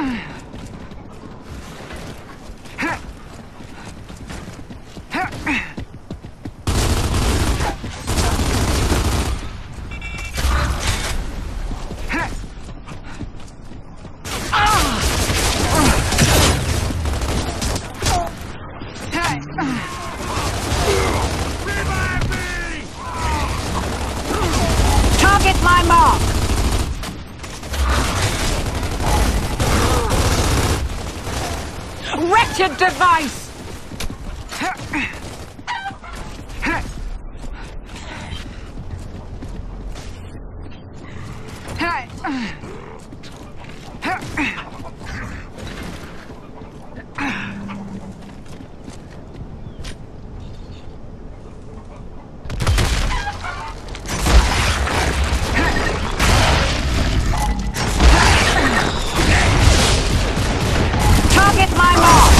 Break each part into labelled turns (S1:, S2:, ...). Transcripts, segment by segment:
S1: Ugh. Wretched device! Target my mark!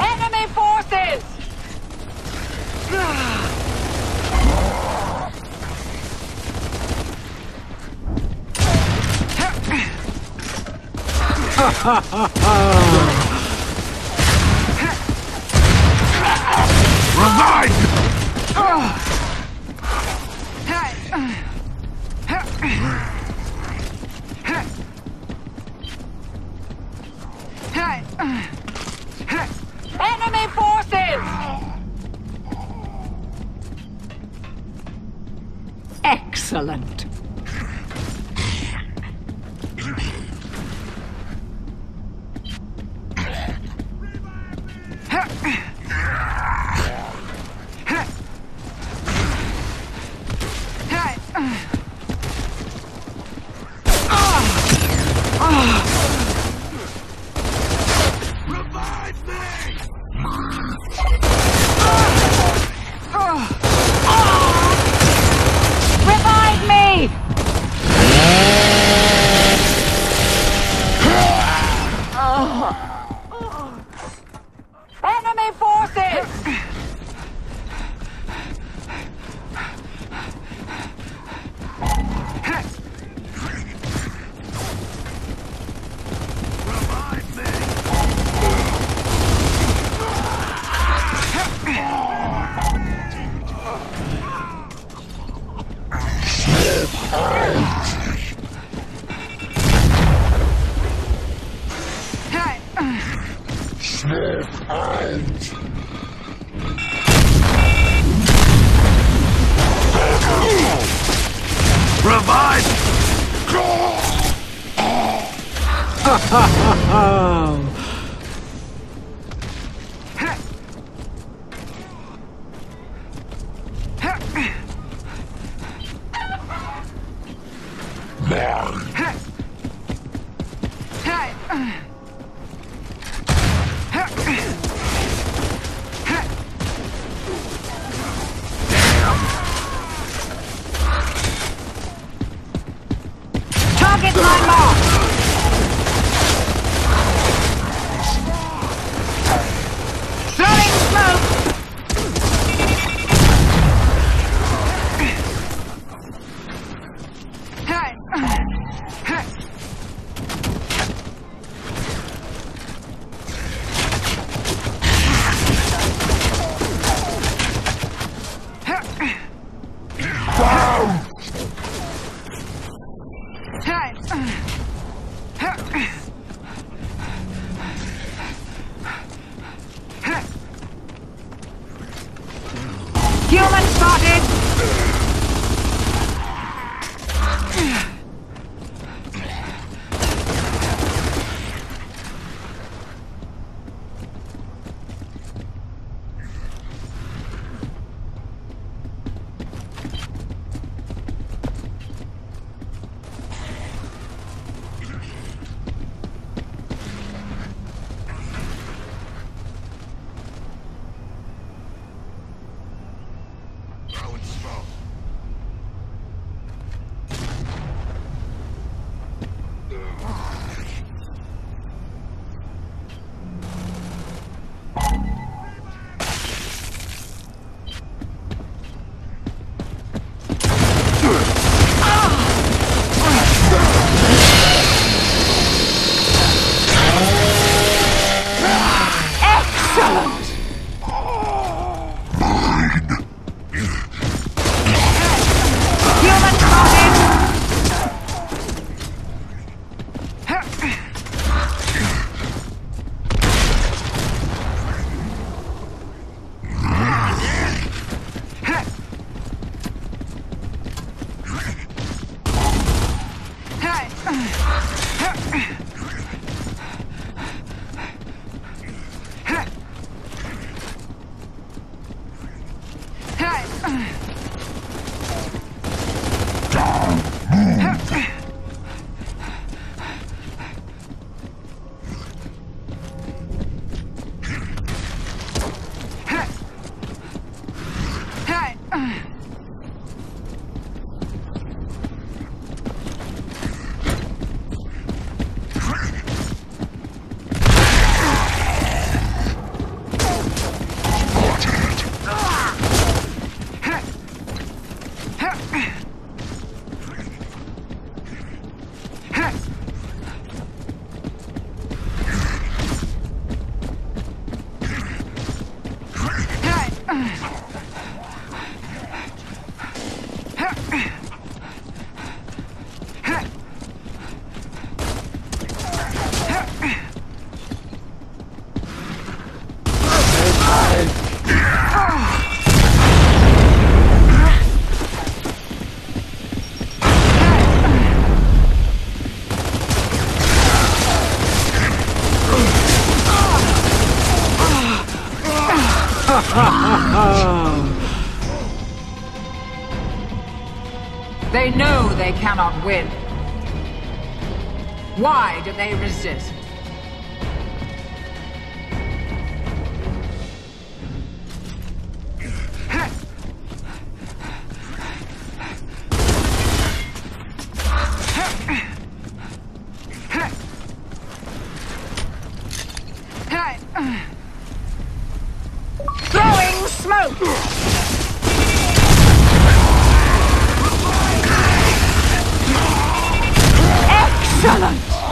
S1: Enemy forces!
S2: Revive!
S1: Enemy forces! Excellent.
S2: Revive
S1: Revive! Target
S3: They know they cannot win. Why do they resist?
S1: challenge.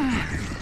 S1: Ah!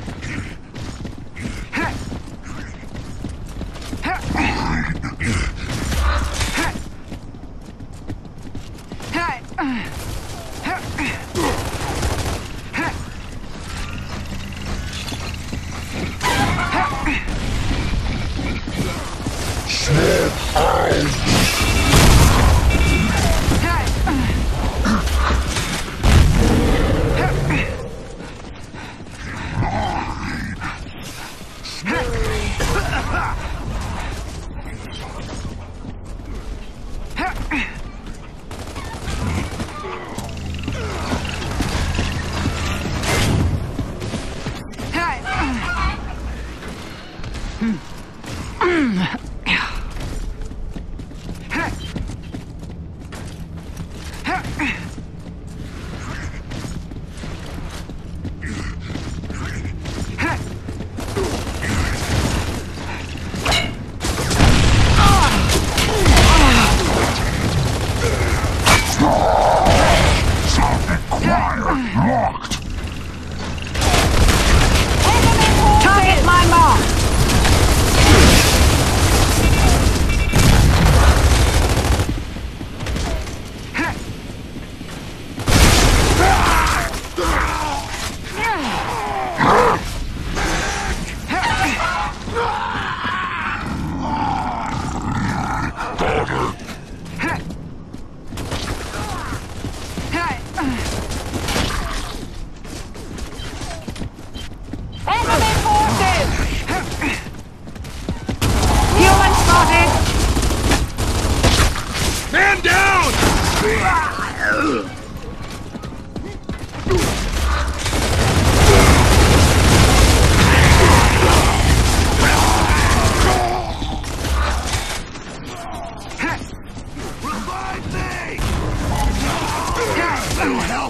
S1: Mm-hmm.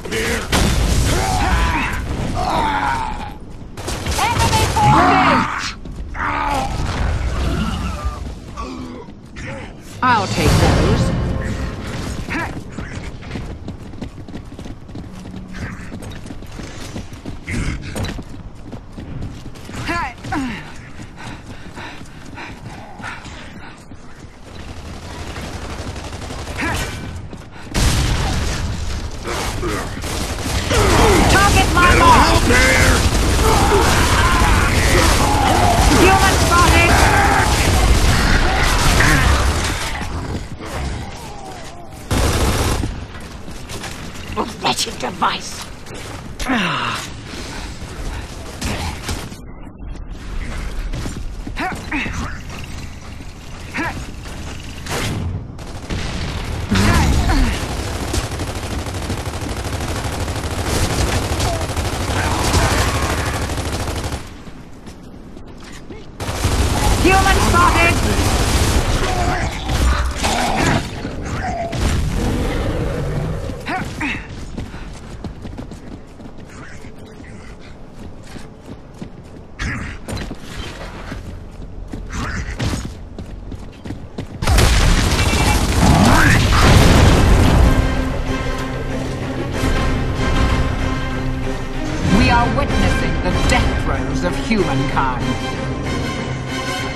S1: Here.
S3: wretched device.